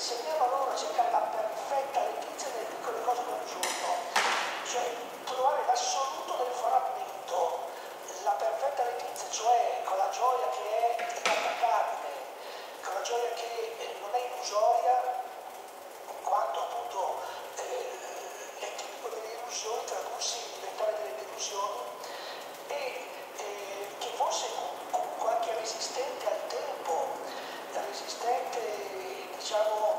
se Seguiamo allora cercare la perfetta letizia delle piccole cose del giorno, cioè trovare l'assoluto del frammento, la perfetta letizia, cioè con la gioia che è inattaccabile, con la gioia che eh, non è illusoria, in quanto appunto eh, è tipico delle illusioni tradursi in diventare delle delusioni e eh, che fosse comunque con resistente al tempo, resistente diciamo,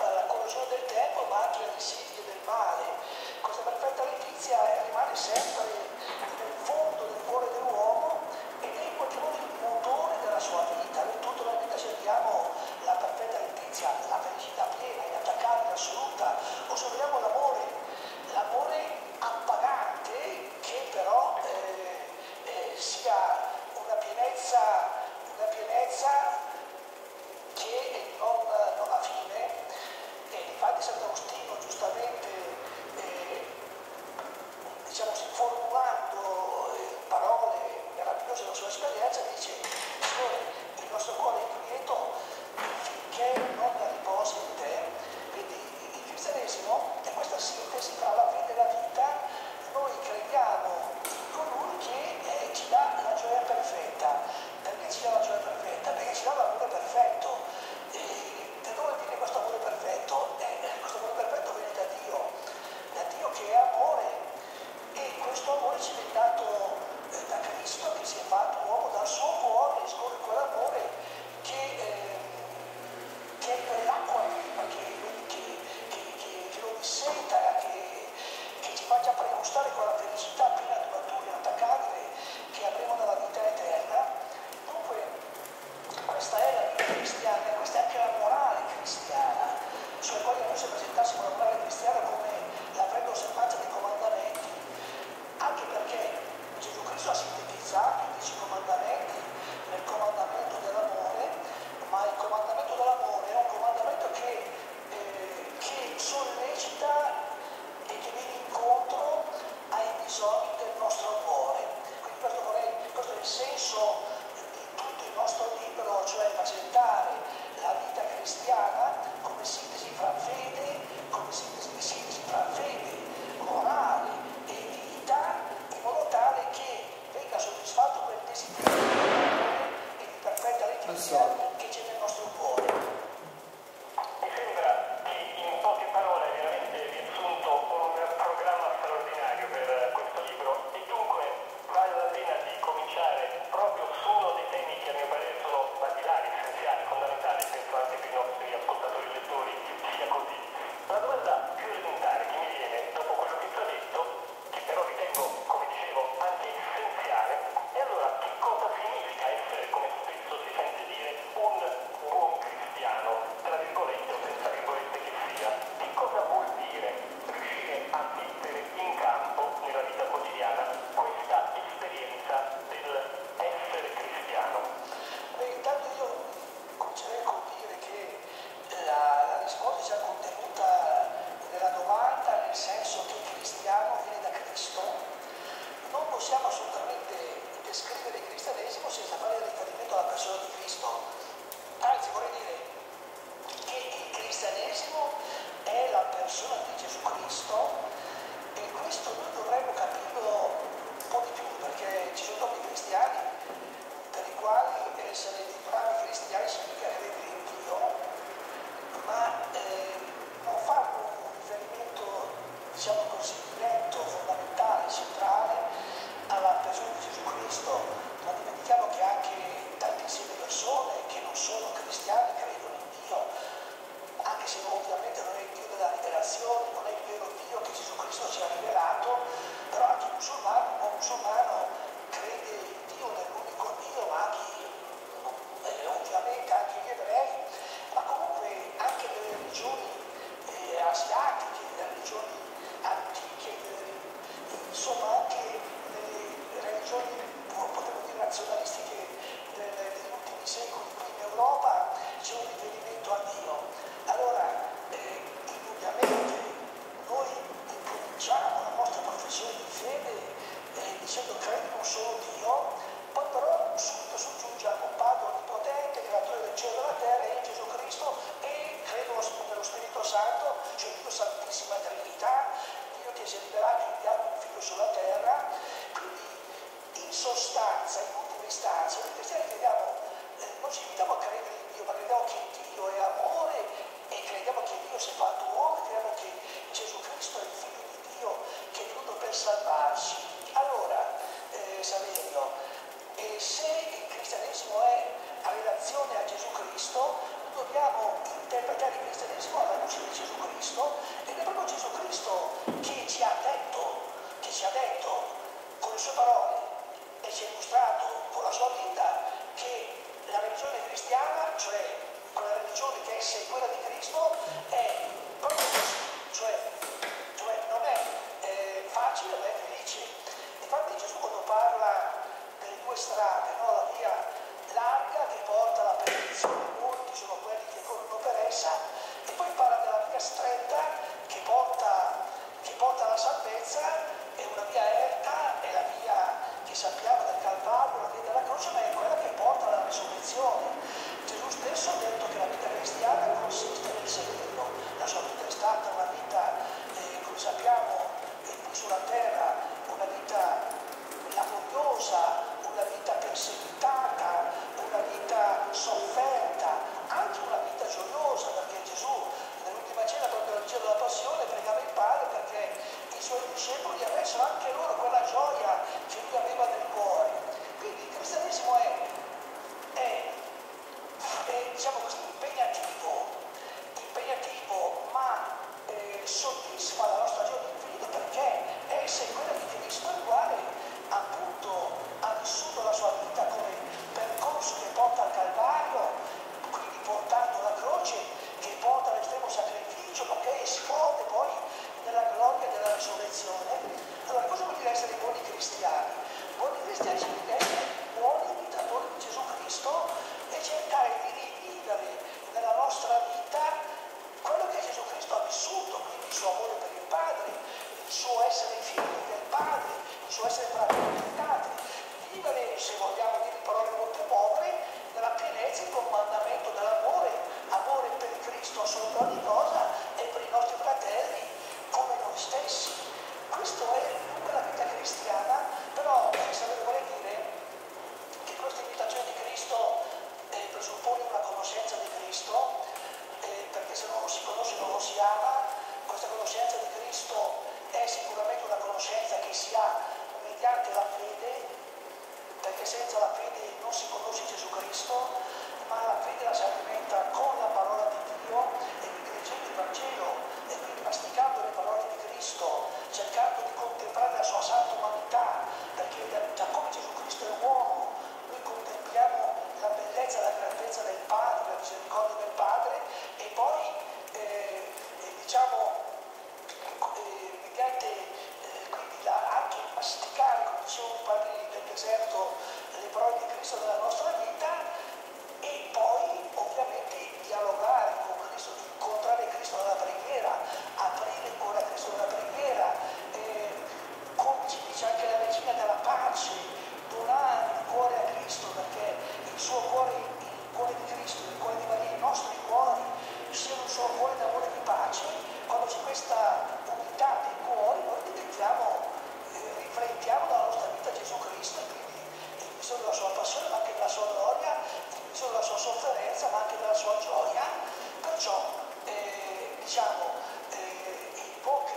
eh, corrosione del tempo, ma anche siti e del male. Questa perfetta letizia eh, rimane sempre train. session.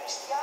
cristiana.